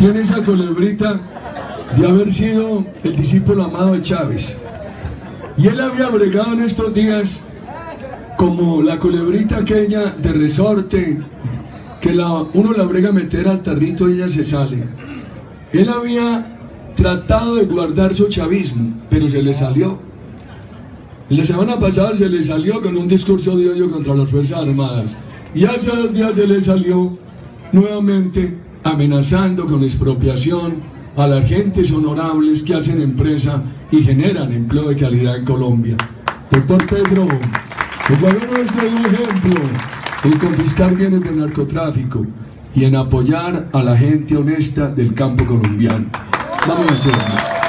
tiene esa culebrita de haber sido el discípulo amado de Chávez. Y él había bregado en estos días como la culebrita aquella de resorte, que la, uno la brega a meter al tarrito y ella se sale. Él había tratado de guardar su chavismo, pero se le salió. La semana pasada se le salió con un discurso de odio contra las Fuerzas Armadas. Y hace dos días se le salió nuevamente amenazando con expropiación a las gentes honorables que hacen empresa y generan empleo de calidad en Colombia. Doctor Pedro, el gobierno es un ejemplo en confiscar bienes del narcotráfico y en apoyar a la gente honesta del campo colombiano. Vamos a hacerlo.